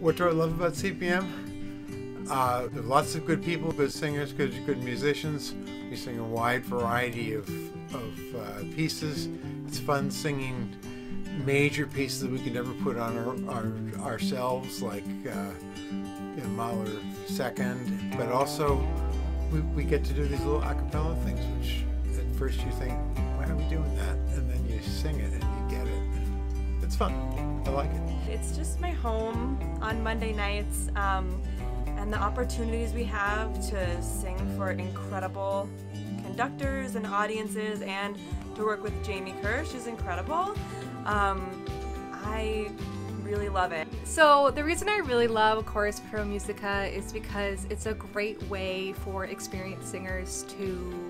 What do I love about CPM? Uh, there are lots of good people, good singers, good good musicians. We sing a wide variety of, of uh, pieces. It's fun singing major pieces that we could never put on our, our ourselves, like uh, you know, Mahler Second. But also, we, we get to do these little a cappella things, which first you think, why are we doing that? And then you sing it and you get it. It's fun. I like it. It's just my home on Monday nights, um, and the opportunities we have to sing for incredible conductors and audiences, and to work with Jamie Kirsch is incredible. Um, I really love it. So the reason I really love Chorus Pro Musica is because it's a great way for experienced singers to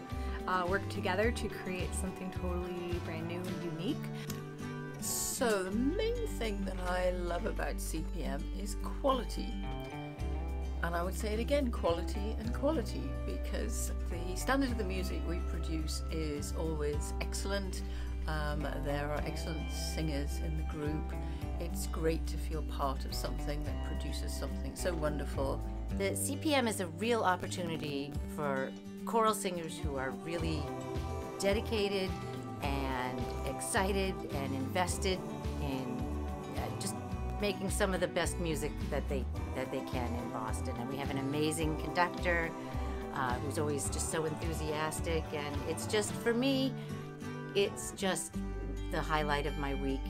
uh, work together to create something totally brand new and unique. So the main thing that I love about CPM is quality. And I would say it again, quality and quality, because the standard of the music we produce is always excellent. Um, there are excellent singers in the group. It's great to feel part of something that produces something so wonderful. The CPM is a real opportunity for choral singers who are really dedicated and excited and invested in uh, just making some of the best music that they that they can in Boston. And we have an amazing conductor uh, who's always just so enthusiastic. And it's just for me, it's just the highlight of my week.